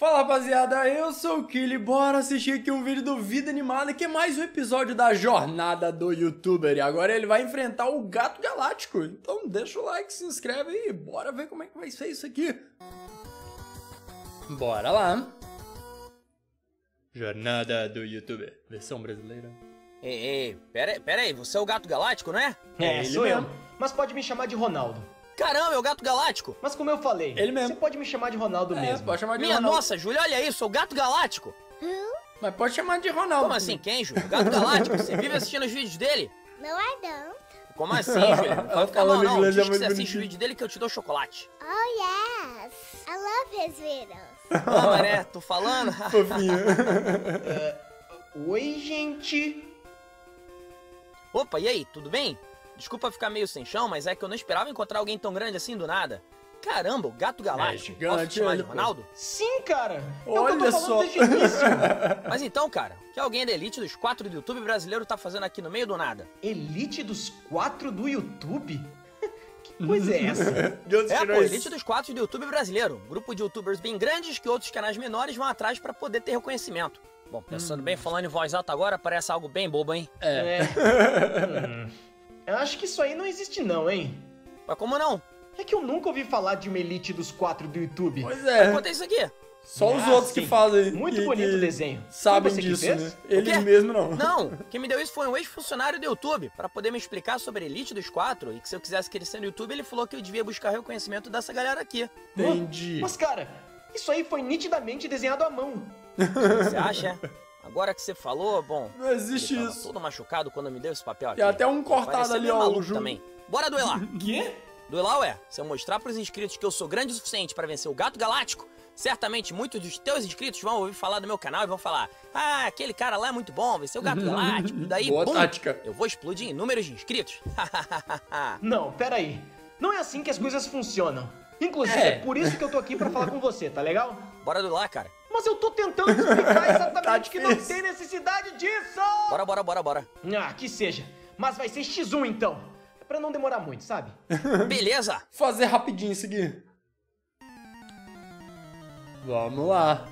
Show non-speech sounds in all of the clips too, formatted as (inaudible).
Fala rapaziada, eu sou o Killy, bora assistir aqui um vídeo do Vida Animada, que é mais um episódio da jornada do youtuber. E agora ele vai enfrentar o Gato Galáctico. Então deixa o like, se inscreve aí, bora ver como é que vai ser isso aqui. Bora lá. Jornada do youtuber, versão brasileira. Ei, ei, pera, pera aí, você é o Gato Galáctico, não é? É, É, ele sou eu. mesmo. Mas pode me chamar de Ronaldo. Caramba, é o Gato Galáctico! Mas como eu falei, Ele mesmo. você pode me chamar de Ronaldo É, mesmo. pode chamar de Minha Ronaldo. nossa, Júlia, olha isso, é o Gato Galáctico! Mas pode chamar de Ronaldo. Como assim, quem, Júlia? O Gato Galáctico? Você vive assistindo os vídeos dele? No, I don't. Como assim, (laughs) Júlia? Não vai ficar mal, não. inglês é Diz que você assiste o vídeo dele que eu te dou chocolate. Oh, yes. I love his videos. (laughs) Ah, mané, tô falando? (laughs) Fofinho. Oi, gente. Opa, e aí, tudo bem? Desculpa ficar meio sem chão, mas é que eu não esperava encontrar alguém tão grande assim do nada. Caramba, o Gato Galáctico. É gigante. Ronaldo? Sim, cara. é Olha só. (laughs) Mas então, cara, o que alguém da elite dos quatro do YouTube brasileiro tá fazendo aqui no meio do nada? Elite dos quatro do YouTube? (laughs) que coisa é (laughs) essa? De onde É, pô, isso? Elite dos Quatro do YouTube brasileiro. Um grupo de youtubers bem grandes que outros canais menores vão atrás pra poder ter reconhecimento. Bom, pensando bem, falando em voz alta agora, parece algo bem bobo, hein? É. Hum, eu acho que isso aí não existe não, hein? Mas como não? É que eu nunca ouvi falar de uma elite dos quatro do YouTube. Pois é. Conta isso aqui. Só os Ah, outros que sim. fazem. Muito que- bonito que o desenho. Sabem que disso, né? Eles mesmo não. Não, (laughs) quem me deu isso foi um ex-funcionário do YouTube, pra poder me explicar sobre a Elite dos Quatro, e que se eu quisesse crescer no YouTube, ele falou que eu devia buscar reconhecimento dessa galera aqui. Entendi. Mas, cara, isso aí foi nitidamente desenhado à mão. Você acha? (laughs) Agora que você falou, bom... Não existe ele tava isso. todo machucado quando me deu esse papel aqui. Tem até um cortado ali, ó, o também. Bora duelar. (laughs) Quê? Duelar é, se eu mostrar pros inscritos que eu sou grande o suficiente pra vencer o Gato Galáctico, certamente muitos dos teus inscritos vão ouvir falar do meu canal e vão falar: Ah, aquele cara lá é muito bom, venceu o Gato (laughs) Galáctico. E daí, Boa bum, tática. eu vou explodir em números de inscritos. (laughs) Não, peraí. Não é assim que as coisas funcionam. Inclusive, É. é, por isso que eu tô aqui pra falar com você, tá legal? bora duelar, cara. Mas eu tô tentando explicar exatamente (laughs) Tá que não tem necessidade disso! Bora, bora, bora, bora. Ah, que seja. Mas vai ser X1 então. É pra não demorar muito, sabe? (laughs) Beleza. Fazer rapidinho isso aqui. Vamos lá.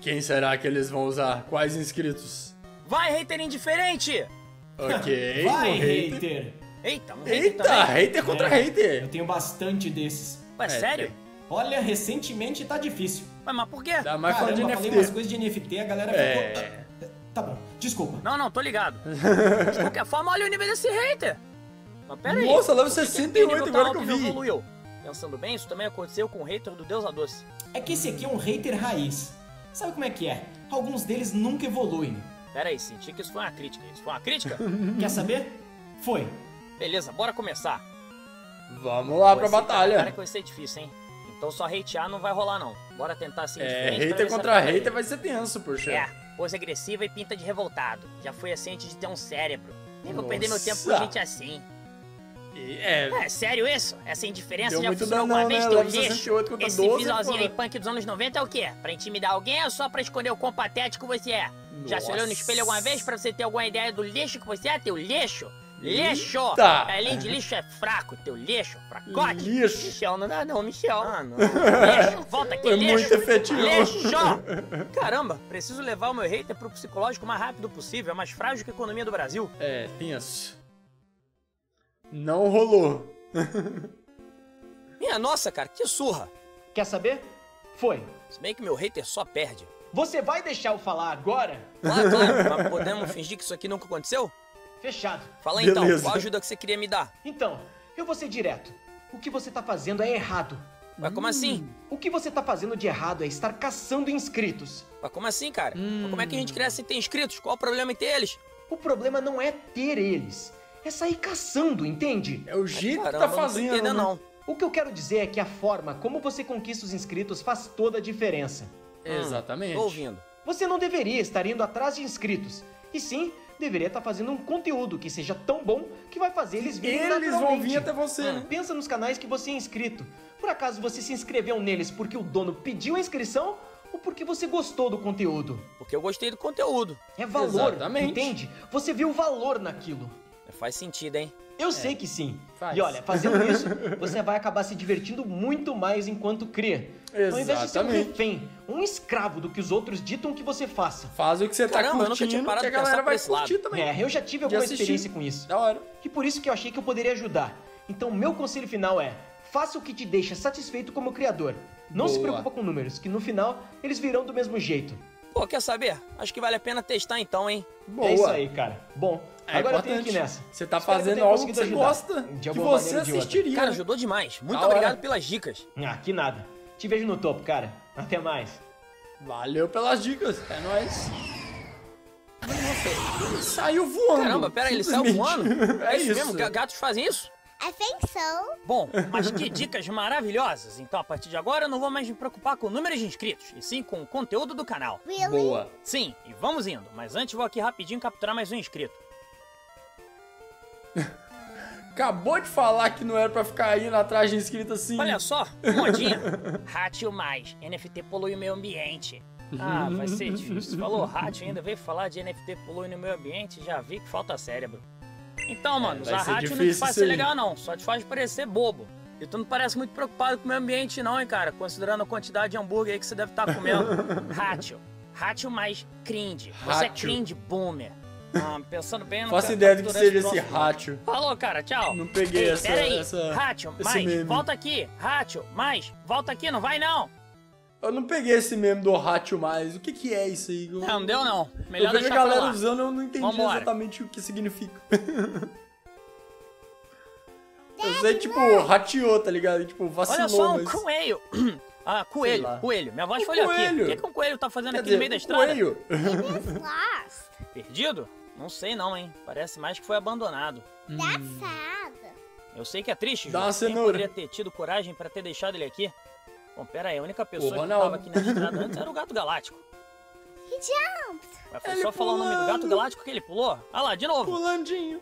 Quem será que eles vão usar? Quais inscritos? Vai, hater indiferente! Ok. (laughs) Vai, um hater. hater! Eita, um hater Eita, também. hater contra É, hater. Eu tenho bastante desses. Ué, É, sério? Olha, recentemente tá difícil. Ué, mas por quê? Dá mais Caramba, de falei umas NFT. coisas de NFT, a galera É. ficou... Tá bom, desculpa. Não, não, tô ligado. (laughs) De qualquer forma, olha o nível desse hater. Mas pera aí. Nossa, level por que que 68 aquele nível agora que eu e vi. evoluiu? Pensando bem, isso também aconteceu com o hater do Deus a Doce. É que esse aqui é um hater raiz. Sabe como é que é? Alguns deles nunca evoluem. Pera aí, senti que isso foi uma crítica. Isso foi uma crítica? (laughs) Quer saber? Foi. Beleza, bora começar. Vamos lá Pô, pra esse Cara batalha. que vai ser difícil, hein? Então só hatear não vai rolar, não. Bora tentar ser É, hater contra hater vai ser tenso, poxa. É, pose agressiva e pinta de revoltado. Já fui assim antes de ter um cérebro. Nem vou Nossa. perder meu tempo com gente assim. É, É, sério isso? Essa indiferença Deu já funcionou alguma né? vez, teu Level lixo? 68 contra Esse 12, visualzinho aí punk dos anos 90 é o quê? Pra intimidar alguém ou só pra esconder o quão patético você é? Já se olhou no espelho alguma vez pra você ter alguma ideia do lixo que você é, teu lixo? Lixo! Eita! Além de lixo é fraco, teu lixo, fracote. Lixo. Michel, não dá não, Michel. Ah, não. lixo, volta aqui, Foi lixo. muito efetivo. Lixo! Caramba, preciso levar o meu hater pro psicológico o mais rápido possível. É mais frágil que a economia do Brasil. É, tenso. Não rolou. (laughs) Minha nossa, cara, que surra. Quer saber? Foi. Se bem que meu hater só perde. Você vai deixar eu falar agora? Claro, claro, mas podemos fingir que isso aqui nunca aconteceu? Fechado. Fala então, Beleza. qual ajuda que você queria me dar? Então, eu vou ser direto. O que você tá fazendo é errado. Mas como assim? O que você tá fazendo de errado é estar caçando inscritos. Mas como assim, cara? Mas como é que a gente cresce sem ter inscritos? Qual o problema em ter eles? O problema não é ter eles, é sair caçando, entende? É o jeito que Caramba, tá eu não fazendo, entendendo, né? não. O que eu quero dizer é que a forma como você conquista os inscritos faz toda a diferença. Exatamente. Tô ouvindo. Você não deveria estar indo atrás de inscritos, e sim deveria estar fazendo um conteúdo que seja tão bom que vai fazer eles virem Eles vão vir até você, né? Pensa nos canais que você é inscrito. Por acaso você se inscreveu neles porque o dono pediu a inscrição ou porque você gostou do conteúdo? Porque eu gostei do conteúdo. É valor, Exatamente. entende? Você viu valor naquilo. Faz sentido, hein? Eu sei que sim. faz. E olha, fazendo isso, você vai acabar se divertindo muito mais enquanto crê. Ao invés de ser um Exatamente. refém, um escravo do que os outros ditam que você faça. Faz o que você tá Caramba, eu nunca tinha curtindo, parado que a galera vai curtir também. É, eu já tive alguma experiência com isso. Da hora. E por isso que eu achei que eu poderia ajudar. Então, meu conselho final é: faça o que te deixa satisfeito como criador. Não se Boa. preocupa com números, que no final eles virão do mesmo jeito. Pô, quer saber? Acho que vale a pena testar então, hein? Boa. É isso aí, cara. Bom, É agora eu tenho importante. que nessa. Você tá Espero fazendo algo que você ajudar, gosta, de que você assistiria. Cara, né? ajudou demais. Muito hora. obrigado pelas dicas. Ah, que nada. Te vejo no topo, cara. Até mais. Valeu pelas dicas. É nóis. Ele saiu voando. Caramba, pera aí, ele saiu voando? (laughs) É isso isso. mesmo? Ga- Gatos fazem isso? I think so. Bom, mas que dicas maravilhosas. Então, a partir de agora, eu não vou mais me preocupar com números de inscritos, e sim com o conteúdo do canal. Really? Boa. Sim, e vamos indo. Mas antes, vou aqui rapidinho capturar mais um inscrito. (laughs) Acabou de falar que não era pra ficar indo atrás de inscrito assim. Olha só, (laughs) modinha. Ratio mais. NFT polui o meio ambiente. Ah, vai ser difícil. Falou ratio ainda veio falar de NFT polui no meio ambiente, já vi que falta cérebro. Então, mano, vai usar ser ratio não te faz ser legal não, só te faz parecer bobo. E tu não parece muito preocupado com o meio ambiente não, hein, cara, considerando a quantidade de hambúrguer aí que você deve estar comendo. (laughs) ratio. Ratio mais cringe. Você é cringe boomer. Ah, pensando bem, eu não Faço ideia do que seja esse ratio. Falou, cara, tchau. Não peguei Ei, essa- Peraí, essa- esse mais, volta aqui. Ratio, mais, volta aqui, não vai não. Eu não peguei esse meme do ratio mais. O que que é isso aí? Eu, Não, não deu não. Melhor eu vejo a galera usando, eu não entendi Vambora. exatamente o que significa. (laughs) eu sei, tipo, ratiou, tá ligado? Tipo, vacilou, Olha só, um mas... coelho. (clears throat) Ah, coelho, coelho. Minha voz falhou aqui. coelho. O que, que um coelho tá fazendo Quer aqui no meio da dizer, estrada? coelho. (laughs) Lost. Perdido? Não sei não, hein. Parece mais que foi abandonado. That's sad. Eu sei que é triste, Dá uma Quem poderia ter tido coragem pra ter deixado ele aqui? Bom, pera aí, a única pessoa que tava aqui na estrada antes era o Gato Galáctico. He jumped. Mas foi Ele só falar o nome do pulando. Gato Galáctico que ele pulou? Ah lá, de novo. Pulandinho.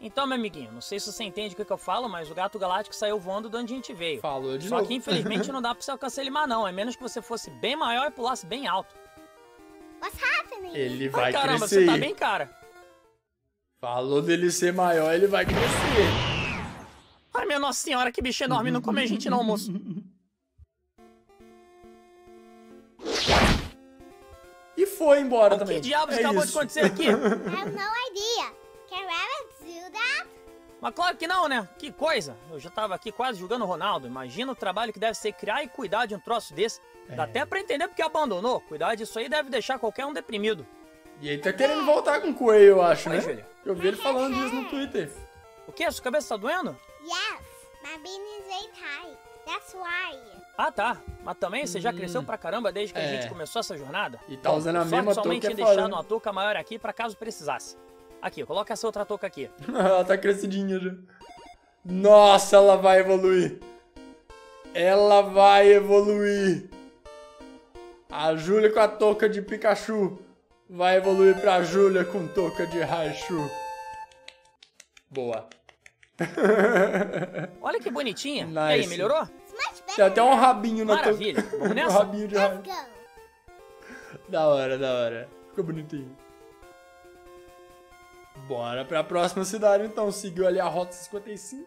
Então, meu amiguinho, não sei se você entende o que, que eu falo, mas o Gato Galáctico saiu voando de onde a gente veio. Falou de Só novo. que infelizmente não dá pra você alcançar ele mais não, a menos que você fosse bem maior e pulasse bem alto. What's happening? Ele Ai, vai caramba, crescer. você tá bem cara. Falou dele ser maior, ele vai crescer. Ai, minha nossa senhora, que bicho enorme, não come a gente não, moço. (laughs) foi embora O também. que diabos É acabou isso. de acontecer aqui? I have no idea. Can rabbits do that? Mas claro que não, né? Que coisa. Eu já tava aqui quase jogando o Ronaldo. Imagina o trabalho que deve ser criar e cuidar de um troço desse. Dá até pra entender porque abandonou. Cuidar disso aí deve deixar qualquer um deprimido. E ele tá querendo voltar com o coelho, eu acho, né? Eu vi ele falando disso no Twitter. O que? Sua cabeça tá doendo? Yes. My bean is very tight. That's why. Ah, tá. Mas também você já cresceu pra caramba desde que a é. gente começou essa jornada? E tá usando a mesma somente touca em é deixar foda, né? uma touca maior aqui pra caso precisasse. Aqui, coloca essa outra touca aqui. (laughs) ela tá crescidinha já. Nossa, ela vai evoluir. Ela vai evoluir. A Júlia com a touca de Pikachu vai evoluir pra Júlia com touca de Raichu. Boa. (laughs) Olha que bonitinha. E Nice. aí, melhorou? Tem até um rabinho na Maravilha. Vamos um nessa? rabinho de go. Da hora, da hora. Ficou bonitinho. Bora pra próxima cidade então. Seguiu ali a rota 55.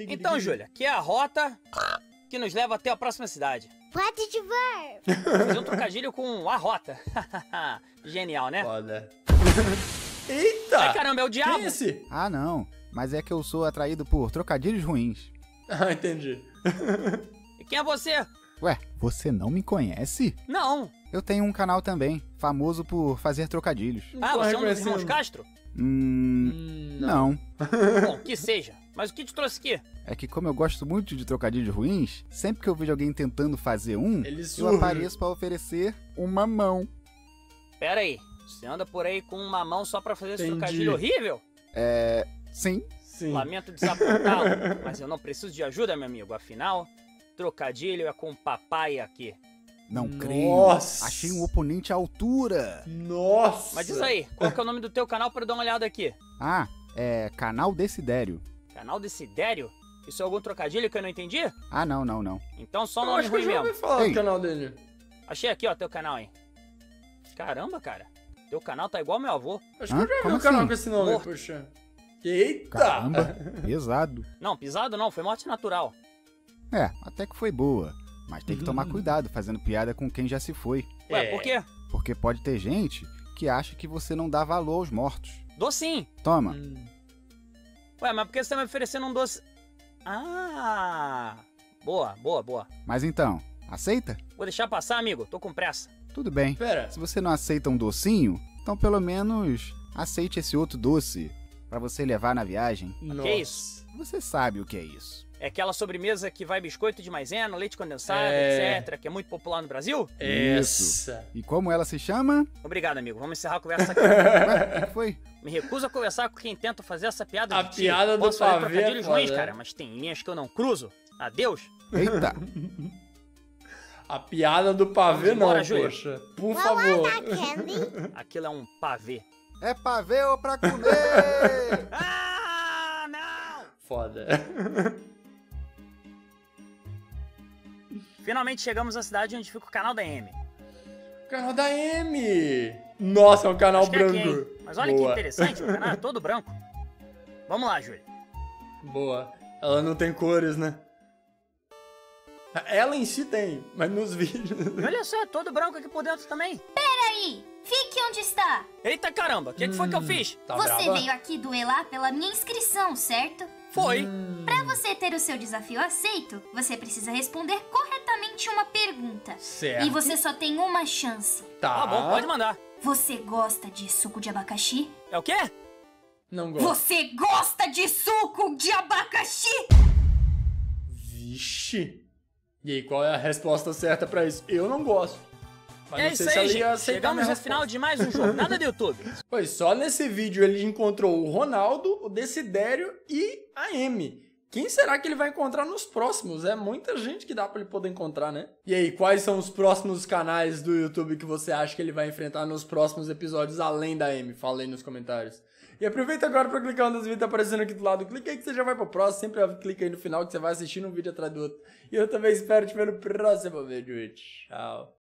Então, Júlia, que é a rota que nos leva até a próxima cidade. Did you verb? Fazer um trocadilho com a rota. (laughs) Genial, né? Foda. (laughs) Eita! Ai, caramba, é o diabo. Quem é esse? Ah, não. Mas é que eu sou atraído por trocadilhos ruins. (laughs) Ah, entendi. E quem é você? Ué, você não me conhece? Não. Eu tenho um canal também, famoso por fazer trocadilhos. Ah, você é um dos irmãos Castro? Hum. Hum, Não. (laughs) Bom, que seja. Mas o que te trouxe aqui? É que como eu gosto muito de trocadilhos ruins, sempre que eu vejo alguém tentando fazer um, eu apareço pra oferecer uma mão. Pera aí. Você anda por aí com uma mão só pra fazer esse Entendi. trocadilho horrível? Sim, Sim. Lamento desapontá-lo, mas eu não preciso de ajuda, meu amigo. Afinal, trocadilho é com papai aqui. não creio. Nossa. Achei um oponente à altura. Nossa! Mas diz aí, qual que é o nome do teu canal pra eu dar uma olhada aqui? Ah, é canal Desidério. Canal Desidério? Isso é algum trocadilho que eu não entendi? Ah, não, não, não. Então só Eu nome acho que eu ruim já mesmo. ouvi falar Ei. do canal dele. Achei aqui, ó, teu canal, hein? Caramba, cara. Teu canal tá igual meu avô. Acho Hã? que eu já vi Como um canal assim? com esse nome, Morto. poxa. Eita! Caramba, pesado. Não, pisado não, foi morte natural. É, até que foi boa. Mas tem que tomar Uhum. cuidado fazendo piada com quem já se foi. Ué, É. por quê? Porque pode ter gente que acha que você não dá valor aos mortos. Dou sim. Toma, Hum. Ué, mas por que você tá me oferecendo um doce? Ah! Boa, boa, boa. mas então, aceita? Vou deixar passar, amigo. Tô com pressa. Tudo bem. Pera, Se você não aceita um docinho, então pelo menos aceite esse outro doce pra você levar na viagem. nossa. isso? Você sabe o que é isso. É aquela sobremesa que vai biscoito de maisena, leite condensado, É. etc., que é muito popular no Brasil? Essa. E como ela se chama? Obrigado, amigo. Vamos encerrar a conversa aqui. Ué, o que foi? Me recuso a conversar com quem tenta fazer essa piada A de ti. piada do Posso fazer pavê é trocadilhos foda, ruins, né? cara, mas tem linhas que eu não cruzo. Adeus. Eita, A piada do pavê embora, não, Júlia. poxa. Por favor. candy? Aquilo é um pavê. É pra ver ou pra comer? (laughs) Ah, não! Foda. Finalmente chegamos à cidade onde fica o canal da M. Canal da M. Nossa, é um canal Acho que é aqui, branco. Mas olha que Boa. interessante, o (laughs) canal é todo branco. Vamos lá, Júlia. Boa. Ela não tem cores, né? Ela em si tem, mas nos (laughs) vídeos. E olha só, é todo branco aqui por dentro também. Peraí, fique onde está. Eita caramba, o que, que foi que eu fiz? Tá você brava? veio aqui duelar pela minha inscrição, certo? Foi. Hum. Pra você ter o seu desafio aceito, você precisa responder corretamente uma pergunta. Certo. E você só tem uma chance. Tá. Tá bom, pode mandar. Você gosta de suco de abacaxi? É o quê? Não gosto. Você gosta de suco de abacaxi? Vixe. E aí, qual é a resposta certa pra isso? Eu não gosto. Mas é isso aí, gente. Chegamos no final de mais um Jornada do YouTube. (laughs) Pois só nesse vídeo ele encontrou o Ronaldo, o Desidério e a Amy. Quem será que ele vai encontrar nos próximos? É muita gente que dá pra ele poder encontrar, né? E aí, quais são os próximos canais do YouTube que você acha que ele vai enfrentar nos próximos episódios, além da Amy? Fala aí nos comentários. E aproveita agora pra clicar onde os vídeos tá aparecendo aqui do lado. Clica aí que você já vai pro próximo. Sempre clica aí no final que você vai assistindo um vídeo atrás do outro. E eu também espero te ver no próximo vídeo. Tchau.